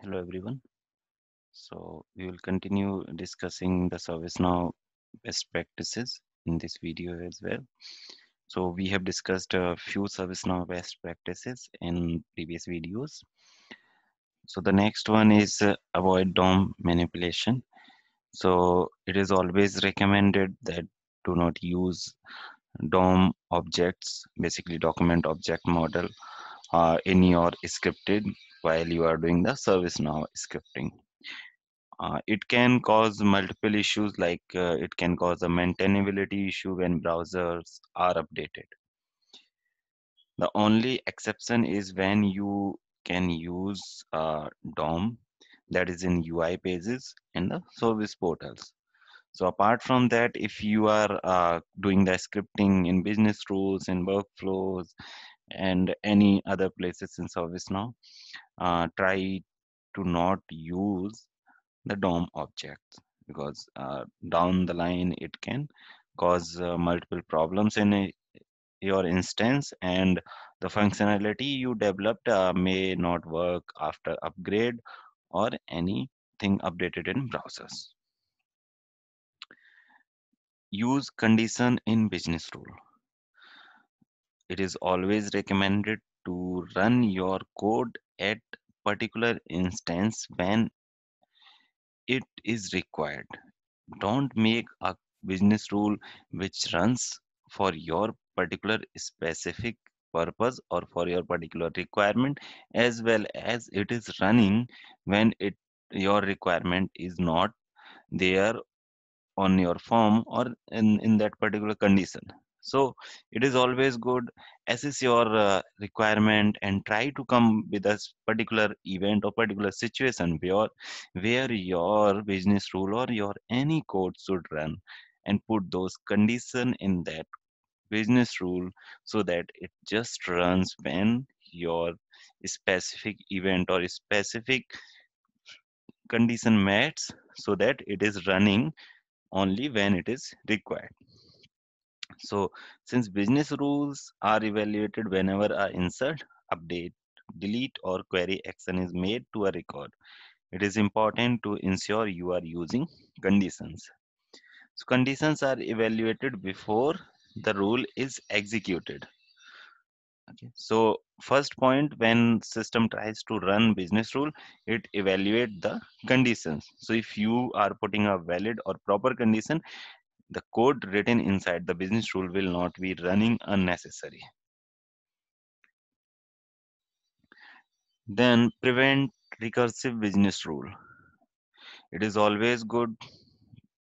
Hello everyone. So we will continue discussing the ServiceNow best practices in this video as well. So we have discussed a few ServiceNow best practices in previous videos. So the next one is uh, avoid DOM manipulation. So it is always recommended that do not use DOM objects, basically document object model uh, in your scripted while you are doing the ServiceNow scripting. Uh, it can cause multiple issues like uh, it can cause a maintainability issue when browsers are updated. The only exception is when you can use uh, DOM that is in UI pages in the service portals. So apart from that, if you are uh, doing the scripting in business rules and workflows and any other places in ServiceNow, uh, try to not use the DOM objects because uh, down the line it can cause uh, multiple problems in a, your instance and the functionality you developed uh, may not work after upgrade or anything updated in browsers. Use condition in business rule. It is always recommended to run your code at particular instance when it is required. Don't make a business rule which runs for your particular specific purpose or for your particular requirement as well as it is running when it your requirement is not there on your form or in, in that particular condition so it is always good. Assess your uh, requirement and try to come with a particular event or particular situation where where your business rule or your any code should run and put those condition in that business rule so that it just runs when your specific event or specific condition met so that it is running only when it is required So, since business rules are evaluated whenever a insert, update, delete, or query action is made to a record, it is important to ensure you are using conditions. So, conditions are evaluated before the rule is executed. Okay. So, first point when system tries to run business rule, it evaluate the conditions. So, if you are putting a valid or proper condition, the code written inside the business rule will not be running unnecessary. Then prevent recursive business rule. It is always good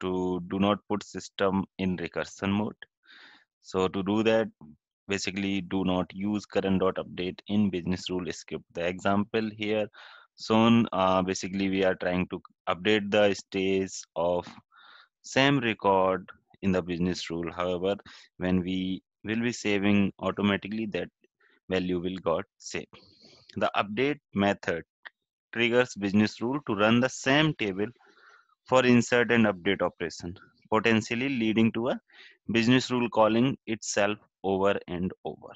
to do not put system in recursion mode. So to do that, basically do not use current dot update in business rule script. The example here shown, uh, basically we are trying to update the stage of same record in the business rule. However, when we will be saving automatically that value will got saved. The update method triggers business rule to run the same table for insert and update operation, potentially leading to a business rule calling itself over and over.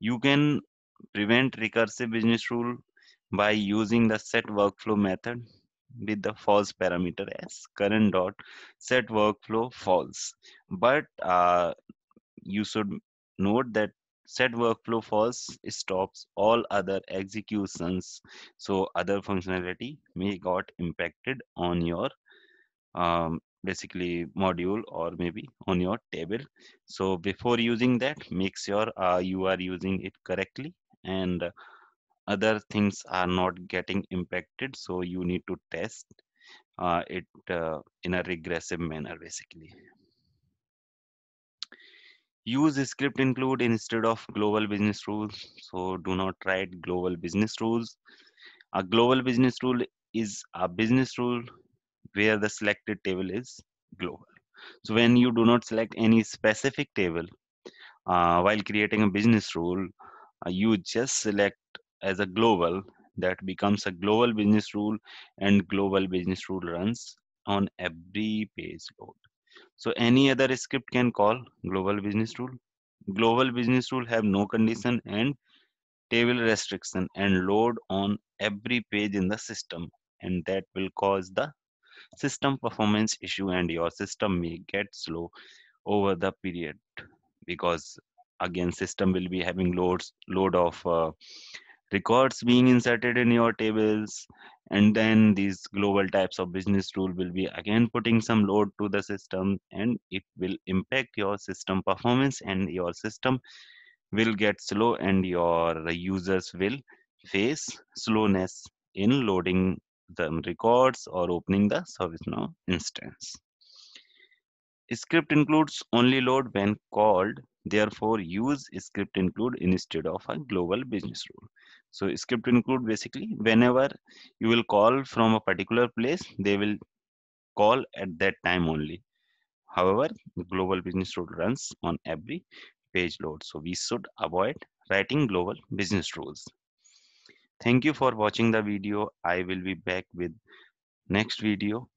You can prevent recursive business rule by using the set workflow method with the false parameter as current dot set workflow false. But uh, you should note that set workflow false stops all other executions so other functionality may got impacted on your um, basically module or maybe on your table so before using that make sure uh, you are using it correctly and uh, other things are not getting impacted so you need to test uh, it uh, in a regressive manner basically. Use script include instead of global business rules so do not write global business rules. A global business rule is a business rule where the selected table is global. So when you do not select any specific table uh, while creating a business rule uh, you just select as a global that becomes a global business rule and global business rule runs on every page load. So any other script can call global business rule. Global business rule have no condition and table restriction and load on every page in the system and that will cause the system performance issue and your system may get slow over the period because again system will be having loads load of uh, records being inserted in your tables and then these global types of business rule will be again putting some load to the system and it will impact your system performance and your system will get slow and your users will face slowness in loading the records or opening the service now instance. Script includes only load when called. Therefore, use script include instead of a global business rule. So script include basically whenever you will call from a particular place, they will call at that time only. However, the global business rule runs on every page load. So we should avoid writing global business rules. Thank you for watching the video. I will be back with next video